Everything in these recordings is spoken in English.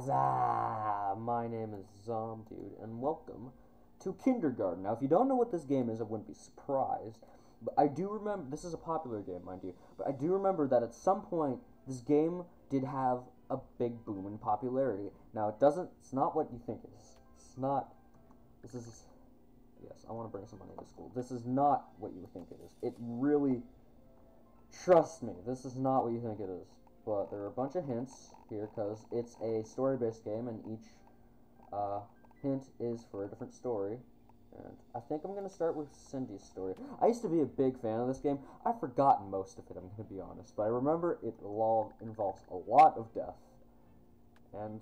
Waza! My name is Zomdude, and welcome to Kindergarten. Now, if you don't know what this game is, I wouldn't be surprised. But I do remember, this is a popular game, mind you, but I do remember that at some point, this game did have a big boom in popularity. Now, it doesn't, it's not what you think it is. It's not, this is, yes, I want to bring some money to school. This is not what you think it is. It really, trust me, this is not what you think it is. But there are a bunch of hints here because it's a story-based game, and each uh, hint is for a different story. And I think I'm going to start with Cindy's story. I used to be a big fan of this game. I've forgotten most of it, I'm going to be honest. But I remember it all involves a lot of death. And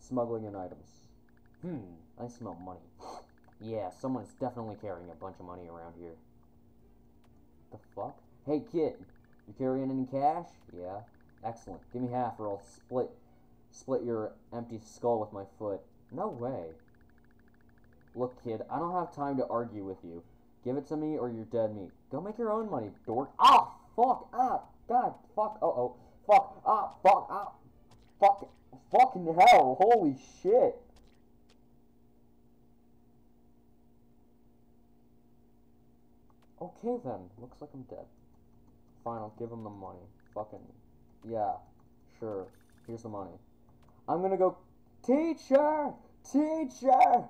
smuggling in items. Hmm, I smell money. yeah, someone's definitely carrying a bunch of money around here. The fuck? Hey, kid, you carrying any cash? Yeah. Excellent. Give me half or I'll split split your empty skull with my foot. No way. Look, kid, I don't have time to argue with you. Give it to me or you're dead meat. Go make your own money, dork. Ah, fuck, ah, god, fuck, uh oh, fuck, ah, fuck, ah, fuck, fucking hell, holy shit. Okay then, looks like I'm dead. Fine, I'll give him the money. Fucking, yeah, sure. Here's the money. I'm gonna go, teacher, teacher.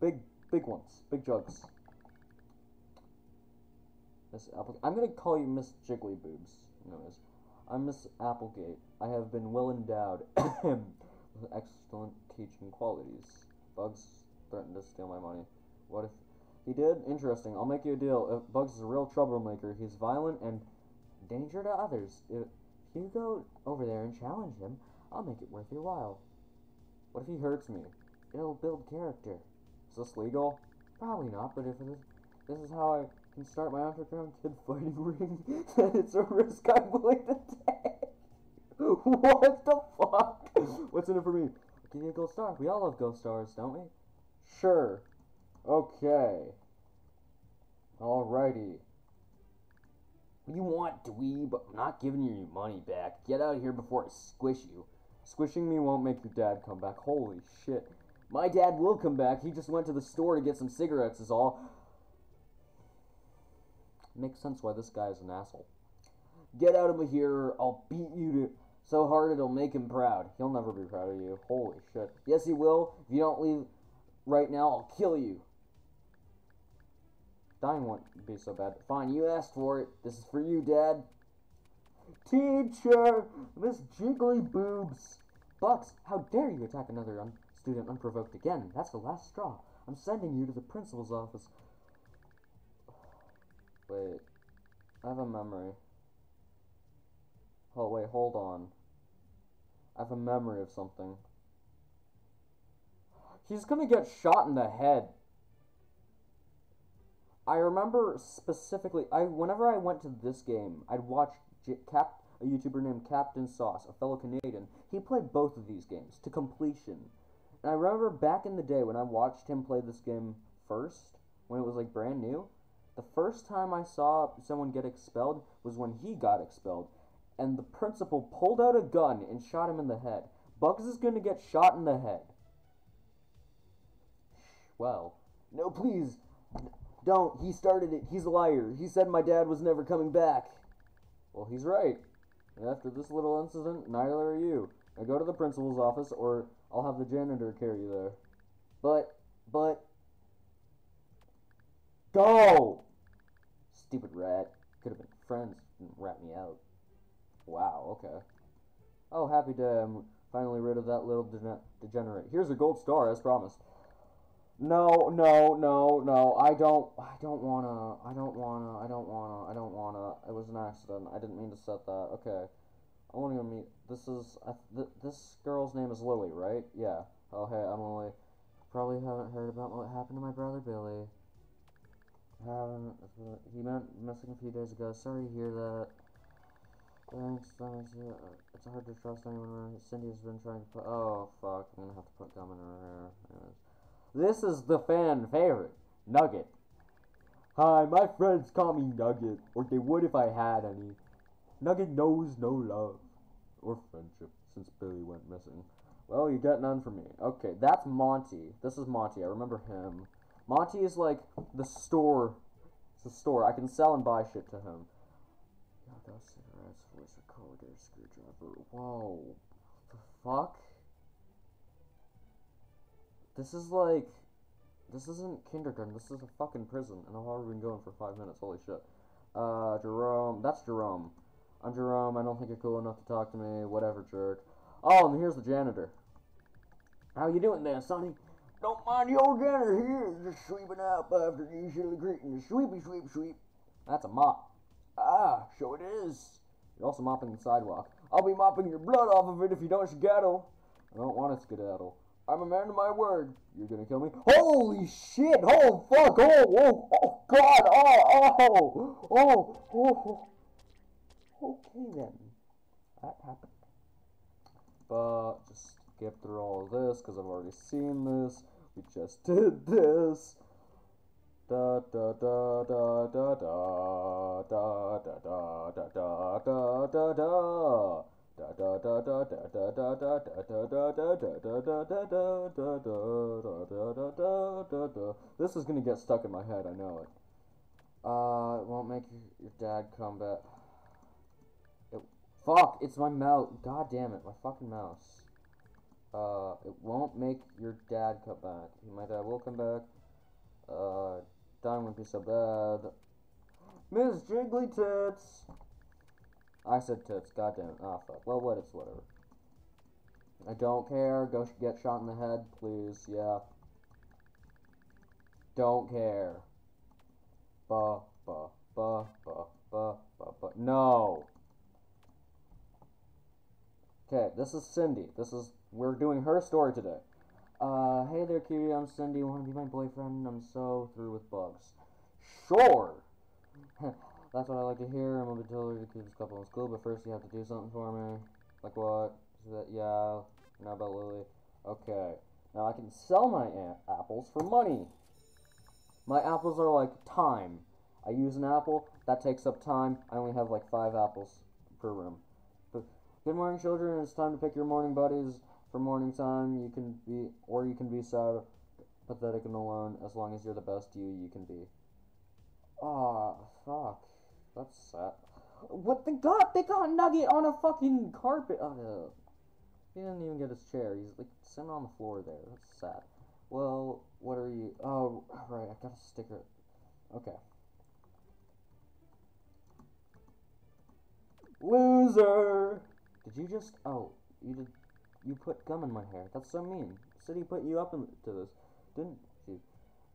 Big, big ones, big jugs. Miss Apple. I'm gonna call you Miss Jiggly Boobs. Anyways, I'm Miss Applegate. I have been well endowed with excellent teaching qualities. Buggs threatened to steal my money. What if he did? Interesting. I'll make you a deal. If Buggs is a real troublemaker, he's violent and danger to others. If you go over there and challenge him, I'll make it worth your while. What if he hurts me? It'll build character. Is this legal? Probably not, but if this, this is how I can start my underground kid fighting ring, then it's a risk I'm willing to take. what the fuck? What's in it for me? I'll give you a gold star. We all love gold stars, don't we? Sure. Okay. Alrighty. What do you want, dweeb? I'm not giving you your money back. Get out of here before I squish you. Squishing me won't make your dad come back. Holy shit. My dad will come back. He just went to the store to get some cigarettes is all. Makes sense why this guy is an asshole. Get out of here. I'll beat you to so hard it'll make him proud. He'll never be proud of you. Holy shit. Yes, he will. If you don't leave right now, I'll kill you. Dying won't be so bad. Fine, you asked for it. This is for you, Dad. Teacher! Miss Jiggly Boobs! Buggs, how dare you attack another un student unprovoked again? That's the last straw. I'm sending you to the principal's office. Wait. I have a memory. Oh, wait, hold on. I have a memory of something. He's gonna get shot in the head. I remember specifically, I whenever I went to this game, I'd watch J Cap, a YouTuber named Captain Sauce, a fellow Canadian. He played both of these games to completion. And I remember back in the day when I watched him play this game first, when it was like brand new, the first time I saw someone get expelled was when he got expelled. And the principal pulled out a gun and shot him in the head. Buggs is gonna get shot in the head. Well, no, please, don't. He started it. He's a liar. He said my dad was never coming back. Well, he's right. And after this little incident, neither are you. Now go to the principal's office, or I'll have the janitor carry you there. But, but, go! Stupid rat. Could have been friends and rat me out. Wow, okay. Oh, happy to I'm finally rid of that little de degenerate. Here's a gold star, as promised. No, no, no, no. I don't. I don't wanna. I don't wanna. I don't wanna. I don't wanna. It was an accident. I didn't mean to set that. Okay. I want to go meet. This is. I, th this girl's name is Lily, right? Yeah. Oh, hey, I'm Lily. Probably haven't heard about what happened to my brother Billy. Haven't. He went missing a few days ago. Sorry to hear that. Thanks. Uh, it's hard to trust anyone. Cindy's been trying to put. Oh fuck! I'm gonna have to put gum in her hair. Anyways. This is the fan favorite, Nugget. Hi, my friends call me Nugget, or they would if I had any. Nugget knows no love or friendship since Billy went missing. Well, you get none from me. Okay, that's Monty. This is Monty. I remember him. Monty is like the store. It's a store. I can sell and buy shit to him. Yeah, those cigarettes, voice recorder, screwdriver. Whoa. The fuck? This is like. This isn't kindergarten. This is a fucking prison. And I've already been going for five minutes. Holy shit. Uh, Jerome. That's Jerome. I'm Jerome. I don't think you're cool enough to talk to me. Whatever, jerk. Oh, and here's the janitor. How you doing there, Sonny? Don't mind the old janitor here, just sweeping up after the usual greeting. Sweepy, sweep, sweep. That's a mop. Ah, so it is. You're also mopping the sidewalk. I'll be mopping your blood off of it if you don't skedaddle. I don't want to skedaddle. I'm a man of my word. You're gonna kill me? Holy shit! Oh fuck! Oh, oh, oh god! Oh, oh, oh, oh. Okay then. That happened. But just skip through all of this because I've already seen this. We just did this. Da da da da da da da da da da da da da This is gonna get stuck in my head. I know it. Uh, it won't make your dad come back. It, fuck! It's my mouse. God damn it! My fucking mouse. Uh, it won't make your dad come back. My dad will come back. Uh, dying wouldn't be so bad. Miss Jiggly Tits! I said tits, god damn it. Ah, fuck. Well, what, it's whatever. I don't care. Go sh get shot in the head, please. Yeah. Don't care. Ba, ba, ba, ba, ba, ba, ba. No! Okay, this is Cindy. This is we're doing her story today. Uh, hey there, cutie. I'm Cindy. Want to be my boyfriend? I'm so through with Buggs. Sure. That's what I like to hear. I'm gonna be totally the cutest couple in school, but first you have to do something for me. Like what? Is that yeah? now about Lily. Okay. Now I can sell my apples for money. My apples are like time. I use an apple, that takes up time. I only have like five apples per room. But good morning, children. It's time to pick your morning buddies for morning time. You can be, or you can be sad, pathetic, and alone. As long as you're the best you you can be. Ah, fuck. That's sad. What they got? They got Nugget on a fucking carpet. Oh, no. he didn't even get his chair. He's like sitting on the floor there. That's sad. Well, what are you? Oh, right. I got a sticker. Okay. Loser! Did you just? Oh, you did. You put gum in my hair. That's so mean. Cindy put you up into this, didn't she?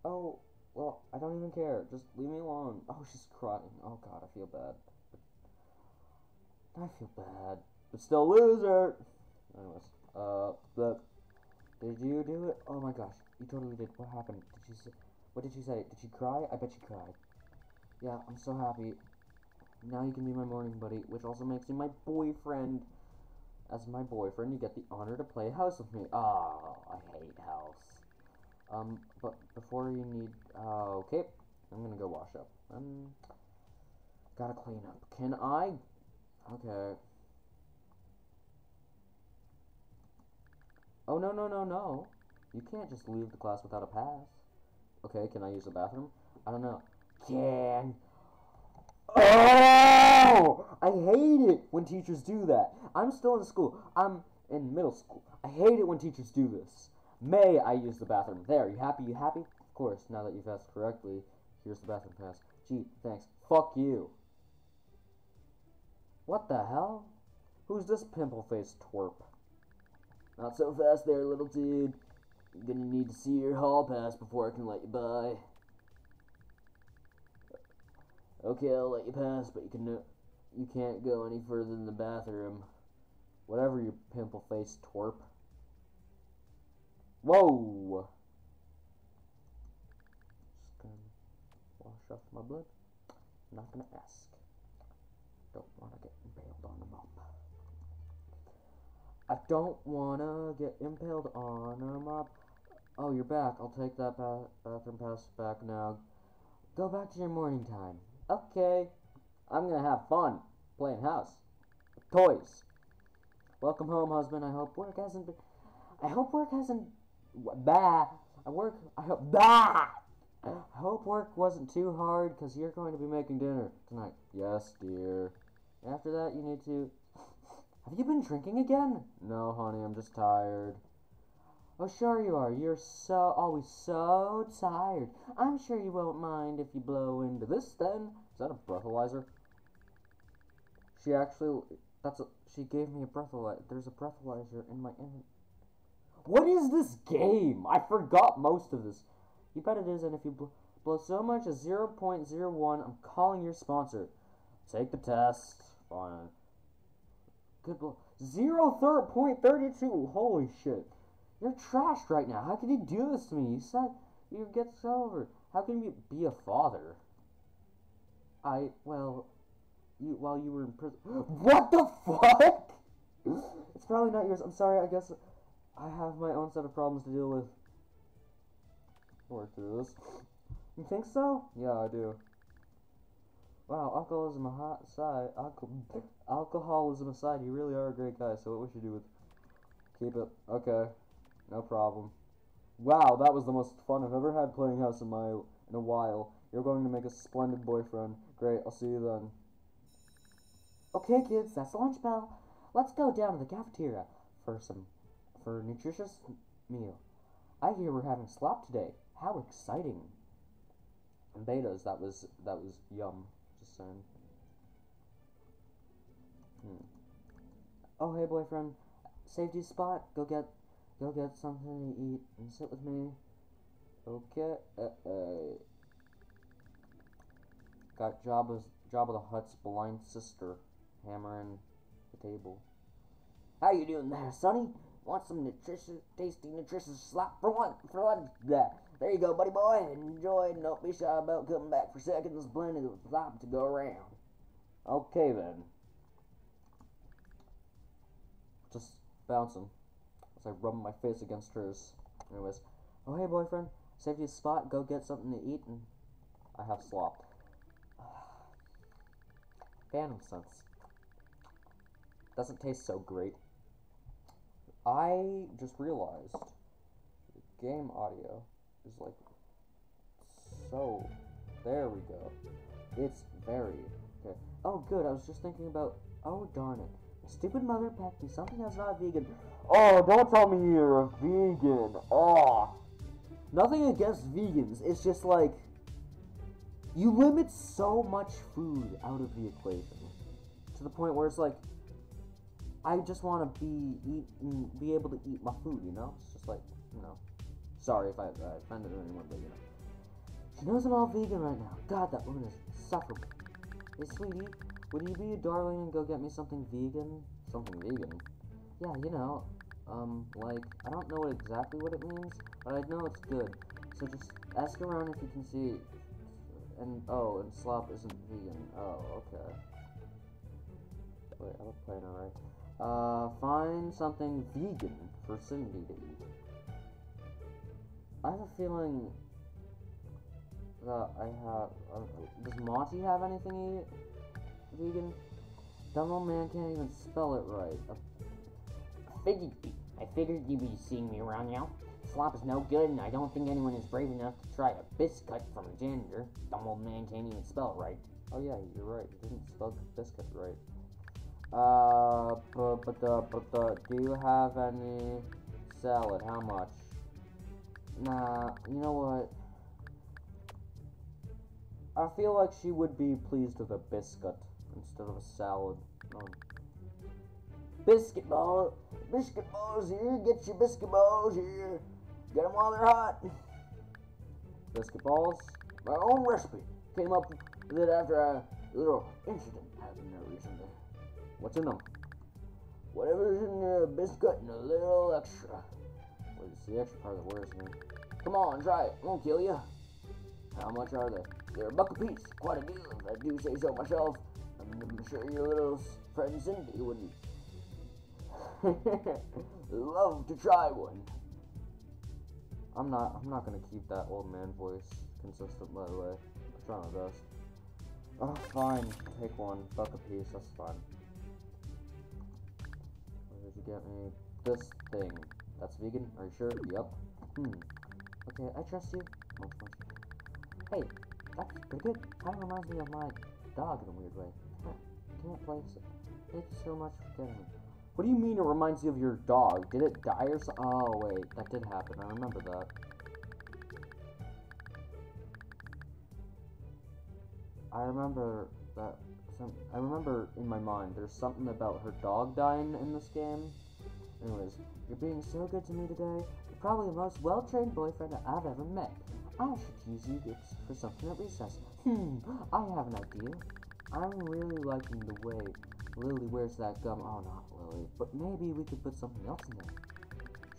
Oh, well, I don't even care. Just leave me alone. Oh, she's crying. Oh God, I feel bad. I feel bad, but still loser. Anyways, uh, the did you do it? Oh my gosh, you totally did. What happened? Did she say? What did she say? Did she cry? I bet she cried. Yeah, I'm so happy. Now you can be my morning buddy, which also makes you my boyfriend. As my boyfriend, you get the honor to play house with me. Oh, I hate house. Um, but before you need, uh, okay, I'm gonna go wash up. Um, gotta clean up. Can I? Okay. Oh, no, no, no, no. You can't just leave the class without a pass. Okay, can I use the bathroom? I don't know. Can. Oh! I hate it when teachers do that. I'm still in school. I'm in middle school. I hate it when teachers do this. May I use the bathroom? There, you happy? You happy? Of course, now that you've asked correctly, here's the bathroom pass. Gee, thanks. Fuck you. What the hell? Who's this pimple-faced twerp? Not so fast there, little dude. You're gonna need to see your hall pass before I can let you by. Okay, I'll let you pass, but you can no you can't go any further than the bathroom. Whatever, you pimple-faced twerp. Whoa! Just gonna wash off my blood. I'm not gonna ask. Don't wanna get impaled on the mop. I don't wanna get impaled on a mop. Oh, you're back. I'll take that ba bathroom pass back now. Go back to your morning time. Okay. I'm gonna have fun. playing house. Toys. Welcome home, husband. I hope work hasn't been. I hope work hasn't. Bah. I work. I hope. Bah. I hope work wasn't too hard because you're going to be making dinner tonight. Yes, dear. After that, you need to. Have you been drinking again? No, honey, I'm just tired. Oh, sure you are. You're so always so tired. I'm sure you won't mind if you blow into this then. Is that a breathalyzer? She actually, that's a, she gave me a breathalyzer. There's a breathalyzer in my in. What is this game? I forgot most of this. You bet it is, and if you bl blow so much as 0.01, I'm calling your sponsor. Take the test. Fine. Good blow. 0.32. Holy shit. You're trashed right now. How can you do this to me? You said you get sober. How can you be a father? I, well, you while you were in prison. What the fuck? It's probably not yours. I'm sorry. I guess I have my own set of problems to deal with. Work through this. You think so? Yeah, I do. Wow, alcoholism aside, alcohol, alcoholism aside, you really are a great guy. So what we should do with keep it? Okay, no problem. Wow, that was the most fun I've ever had playing house in my in a while. You're going to make a splendid boyfriend. Great, I'll see you then. Okay, kids, that's the lunch bell. Let's go down to the cafeteria for some for a nutritious meal. I hear we're having slop today. How exciting! And betas, that was that was yum. Just saying. Hmm. Oh hey boyfriend, safety spot. Go get go get something to eat and sit with me. Okay. Uh, uh. Got Jabba's Jabba the Hutt's blind sister hammering the table. How you doing there, Sonny? Want some nutritious, tasty, nutritious slop for one for lunch? Yeah. There you go, buddy boy. Enjoy and don't be shy about coming back for seconds. Plenty of slop to go around. Okay then. Just bouncing as I rub my face against hers. Anyways, oh hey boyfriend, save you a spot. Go get something to eat, and I have slop. Phantom sense. Doesn't taste so great. I just realized game audio is like so. There we go. It's very. Oh, good. I was just thinking about. Oh, darn it. Stupid mother packed me something that's not vegan. Oh, don't tell me you're a vegan. Oh. Nothing against vegans. It's just like. You limit so much food out of the equation. To the point where it's like. I just want to be eat be able to eat my food, you know? It's just like, you know. Sorry if I, I offended anyone, but you know. She knows I'm all vegan right now. God, that woman is insufferable. Hey, sweetie, would you be a darling and go get me something vegan? Something vegan? Yeah, you know, um, like, I don't know exactly what it means, but I know it's good. So just ask around if you can see. And, oh, and slop isn't vegan. Oh, okay. Wait, I'm playing alright. Uh, find something vegan for Cindy to eat. I have a feeling that I have. Uh, does Monty have anything eat? vegan? Dumb old man can't even spell it right. Uh, I figured, I figured you'd be seeing me around now. Slop is no good, and I don't think anyone is brave enough to try a biscuit from a janitor. Dumb old man can't even spell it right. Oh yeah, you're right. He didn't spell biscuit right. Uh, but, but, uh, but, uh, do you have any salad? How much? Nah, you know what? I feel like she would be pleased with a biscuit instead of a salad. Um, biscuit ball, biscuit balls here. Get your biscuit balls here. Get them while they're hot. Biscuit balls, my own recipe. Came up with it after a little incident happened there recently. What's in them? Whatever's in the biscuit and a little extra. Wait, it's the extra part that worries me. Come on, try it. Won't kill you. How much are they? They're a buck a piece. Quite a deal, if I do say so myself. I'm sure your little friend Cindy wouldn't love to try one. I'm not. I'm not gonna keep that old man voice consistent. By the way, I'm trying my best. Oh, fine. Take one. Buck a piece. That's fine. Get me? This thing. That's vegan? Are you sure? Yep. Hmm. Okay, I trust you. Hey, that's pretty good. Kind of reminds me of my dog in a weird way. Can't play it. Thank you so much for getting me. What do you mean it reminds you of your dog? Did it die or so? Oh, wait. That did happen. I remember that. I remember that I remember in my mind there's something about her dog dying in this game. Anyways, you're being so good to me today. You're probably the most well-trained boyfriend that I've ever met. I should use you for something at recess. Hmm, I have an idea. I'm really liking the way Lily wears that gum. Oh, not Lily, but maybe we could put something else in there.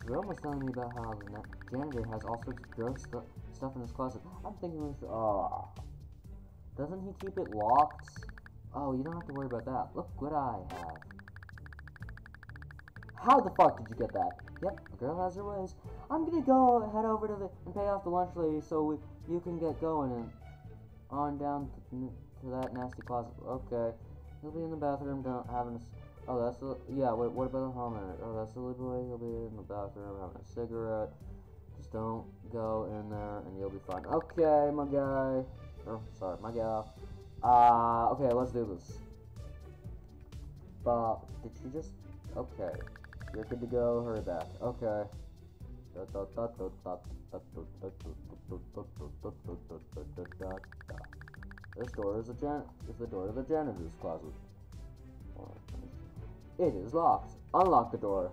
Jerome was telling me about how the janitor has all sorts of gross stu- stuff in his closet. I'm thinking we should. Oh. Doesn't he keep it locked? Oh, you don't have to worry about that. Look what I have. How the fuck did you get that? Yep, a girl has her ways. I'm gonna go head over to the and pay off the lunch lady so we, you can get going and on down to, to that nasty closet. Okay, he'll be in the bathroom down having a. Oh, that's the yeah. Wait, what about the hall monitor? Oh, that's the little boy. He'll be in the bathroom having a cigarette. Just don't go in there and you'll be fine. Okay, my guy. Oh, sorry, my gal. Uh, okay, let's do this. But did she just? Okay, you're good to go. Hurry back. Okay. This door is a jan is the door to the janitor's closet. It is locked. Unlock the door.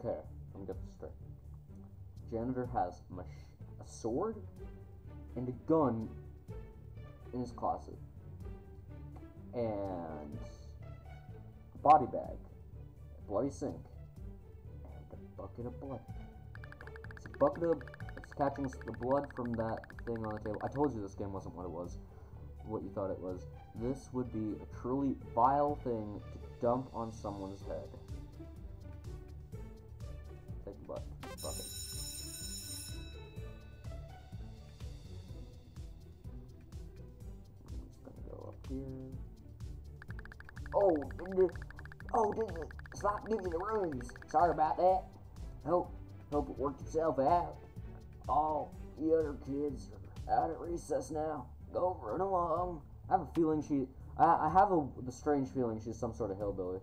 Okay, let me get this straight. Janitor has mach- a sword and a gun in his closet, and a body bag, a bloody sink, and a bucket of blood. It's a bucket of it's catching the blood from that thing on the table. I told you this game wasn't what it was, what you thought it was. This would be a truly vile thing to dump on someone's head. Take the bucket. Oh, did oh, did the slot give you the rooms? Sorry about that. Hope, hope it worked itself out. All the other kids are out at recess now. Go run along. I have a feeling she, I, I have a the strange feeling she's some sort of hillbilly.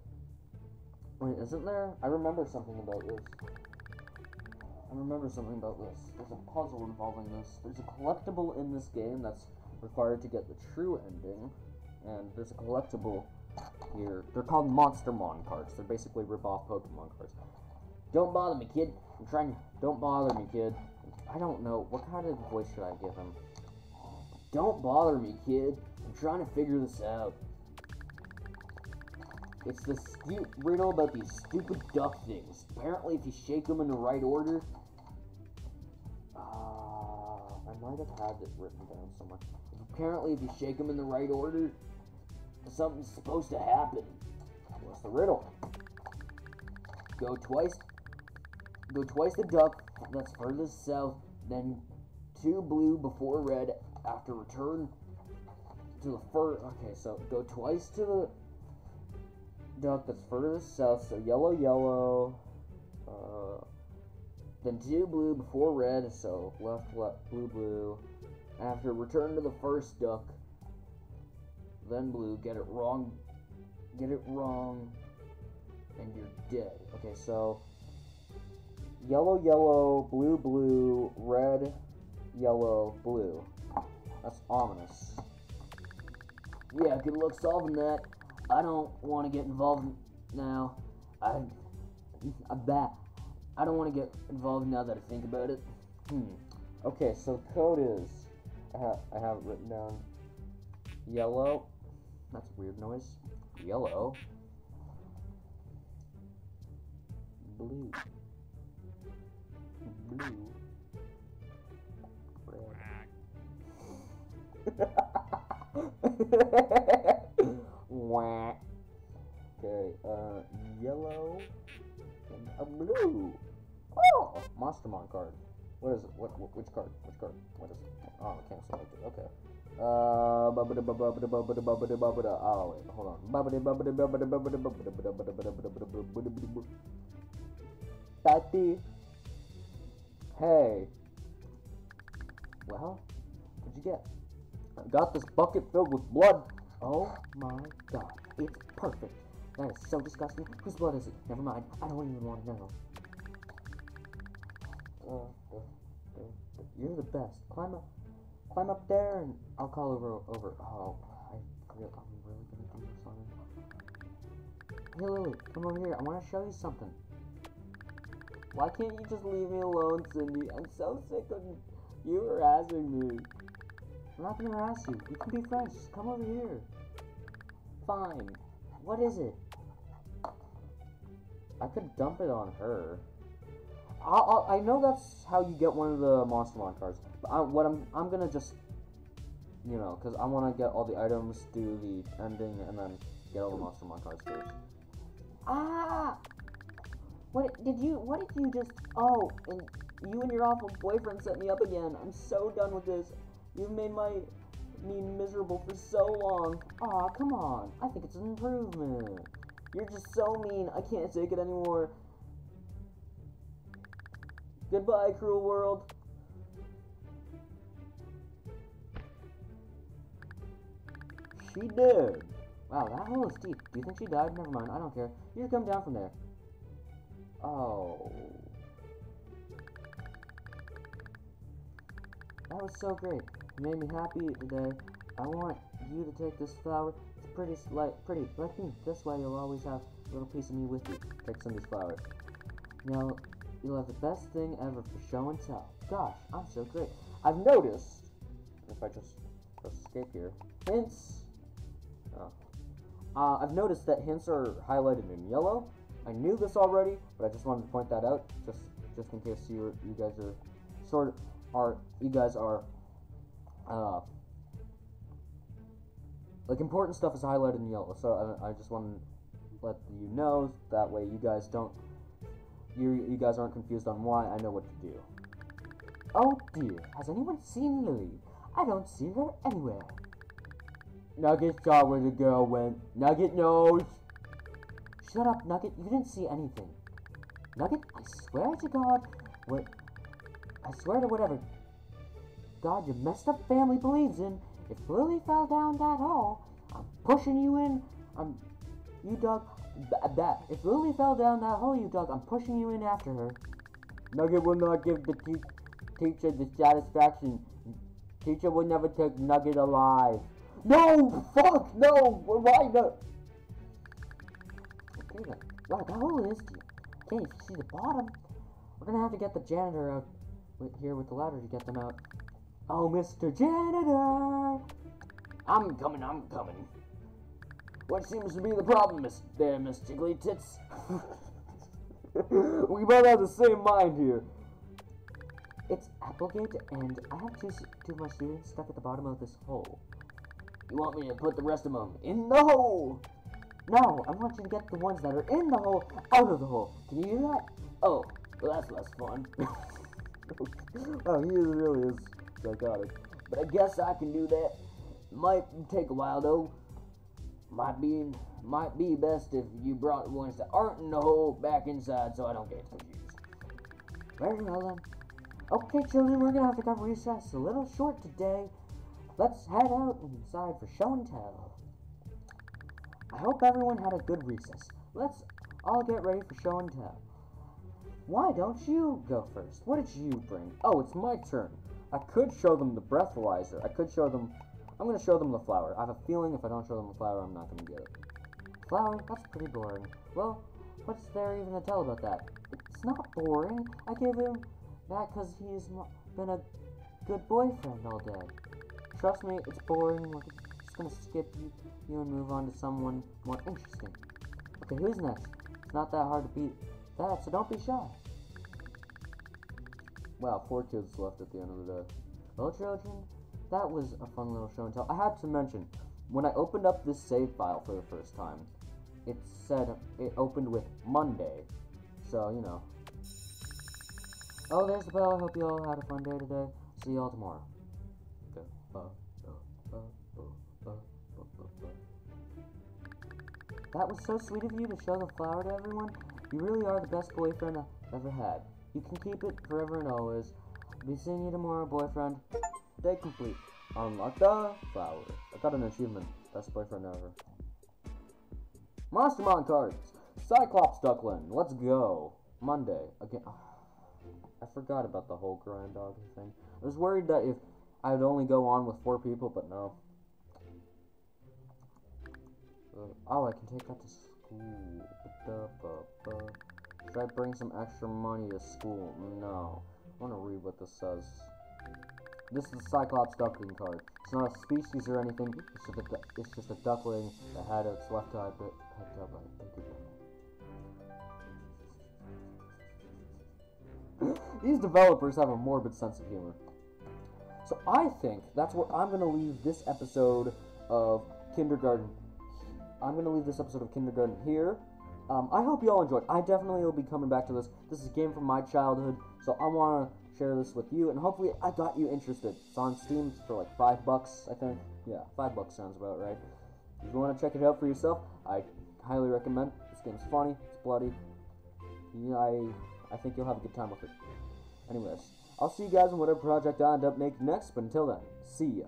Wait, isn't there? I remember something about this. I remember something about this. There's a puzzle involving this. There's a collectible in this game that's required to get the true ending, and there's a collectible here. They're called Monstermon cards. They're basically rip-off Pokemon cards. Don't bother me, kid. I'm trying. to... Don't bother me, kid. I don't know. What kind of voice should I give him? Don't bother me, kid. I'm trying to figure this out. It's the stu- riddle about these stupid duck things. Apparently, if you shake them in the right order. Uh, I might have had it written down somewhere. Apparently, if you shake them in the right order, something's supposed to happen. What's the riddle? Go twice. Go twice the duck that's furthest south, then two blue before red. After return to the fur. Okay, so go twice to the duck that's furthest south. So yellow, yellow. Uh, then two blue before red. So left, left, blue, blue. After return to the first duck, then blue. Get it wrong. Get it wrong, and you're dead. Okay, so yellow, yellow, blue, blue, red, yellow, blue. That's ominous. Yeah, good luck solving that. I don't want to get involved now. I, I bet. I don't want to get involved now that I think about it. Hmm. Okay, so code is. I have, I have it written down. Yellow. That's a weird noise. Yellow. Blue. Blue. Red. Okay, uh, yellow and a blue. Oh, Monstermon card. What is it? What? Which card? Which card? What? I can't select it. Okay. Uh, oh wait, hold on. Tati, hey. Well, what'd you get? I got this bucket filled with blood. Oh my god, it's perfect. That is so disgusting. Whose blood is it? Never mind. I don't even want to know. Uh, you're the best. Climb up climb up there, and I'll call over. Over. Oh, I feel I'm really gonna do this. Hey Lily, come over here. I want to show you something. Why can't you just leave me alone, Cindy? I'm so sick of you harassing me. I'm not gonna harass you. We can be friends. Just come over here. Fine. What is it? I could dump it on her. I'll, I know that's how you get one of the monster Monstermon cards. But I, what I'm I'm gonna just, you know, because I want to get all the items, do the ending, and then get all the Monstermon cards first. Ah! What did you? What did you just? Oh, and you and your awful boyfriend set me up again. I'm so done with this. You've made my me miserable for so long. Aw, come on. I think it's an improvement. You're just so mean. I can't take it anymore. Goodbye, cruel world. She did. Wow, that hole is deep. Do you think she died? Never mind. I don't care. You just come down from there. Oh. That was so great. You made me happy today. I want you to take this flower. It's pretty, like, pretty. Like me. This way you'll always have a little piece of me with you. Take Cindy's flower. Now, you'll have the best thing ever for show and tell. Gosh, I'm so great. I've noticed, if I just escape here, hints. Uh, I've noticed that hints are highlighted in yellow. I knew this already, but I just wanted to point that out, just just in case you you guys are sort of are you guys are uh, like important stuff is highlighted in yellow. So I, I just want to let you know that way you guys don't you you guys aren't confused on why I know what to do. Oh dear, has anyone seen Lily? I don't see her anywhere. Nugget saw where the girl went. Nugget knows. Shut up, Nugget. You didn't see anything. Nugget, I swear to God, what? I swear to whatever God your messed up family believes in. If Lily fell down that hole, I'm pushing you in. I'm, you dug that. If Lily fell down that hole you dug, I'm pushing you in after her. Nugget will not give the te teacher the satisfaction. Teacher will never take Nugget alive. No! Fuck! No! Why not? Okay. Wow, that hole is deep. Okay, if you see the bottom, we're gonna have to get the janitor out with, here with the ladder to get them out. Oh, Mr. Janitor! I'm coming, I'm coming. What seems to be the problem, Miss there, Miss Jiggly Tits? we both have the same mind here. It's Applegate, and I have two, of my students stuck at the bottom of this hole. You want me to put the rest of them in the hole? No, I want you to get the ones that are in the hole out of the hole. Can you do that? Oh, well that's less fun. oh, he really is psychotic. But I guess I can do that. Might take a while though. Might be might be best if you brought the ones that aren't in the hole back inside so I don't get confused. Very well then. Okay, children, we're gonna have to come recess a little short today. Let's head out inside for show and tell. I hope everyone had a good recess. Let's all get ready for show and tell. Why don't you go first? What did you bring? Oh, it's my turn. I could show them the breathalyzer. I could show them... I'm going to show them the flower. I have a feeling if I don't show them the flower, I'm not going to get it. Flower? That's pretty boring. Well, what's there even to tell about that? It's not boring. I gave him that because he's been a good boyfriend all day. Trust me, it's boring. We're just to skip you, you and move on to someone more interesting. Okay, who's next? It's not that hard to beat that, so don't be shy. Wow, four kids left at the end of the day. Well, children, that was a fun little show and tell. I had to mention, when I opened up this save file for the first time, it said it opened with Monday. So, you know. Oh, there's the bell. I hope you all had a fun day today. See you all tomorrow. That was so sweet of you to show the flower to everyone. You really are the best boyfriend I've ever had. You can keep it forever and always. Be seeing you tomorrow, boyfriend. Day complete. Unlock the flower. I got an achievement. Best boyfriend ever. Monstermon cards. Cyclops Duckling. Let's go. Monday. Again. I forgot about the whole Groundhog thing. I was worried that if I would only go on with four people, but no. Uh, oh, I can take that to school. Should I bring some extra money to school? No. I want to read what this says. This is a Cyclops duckling card. It's not a species or anything. It's just a, it's just a duckling that had its left eye bit. These developers have a morbid sense of humor. So I think that's where I'm gonna leave this episode of Kindergarten. I'm gonna leave this episode of Kindergarten here. Um, I hope you all enjoyed. I definitely will be coming back to this. This is a game from my childhood, so I want to share this with you, and hopefully I got you interested. It's on Steam for like five bucks, I think. Yeah, five bucks sounds about right. If you want to check it out for yourself, I highly recommend. This game's funny. It's bloody. Yeah, I I think you'll have a good time with it. Anyways, I'll see you guys in whatever project I end up making next. But until then, see ya.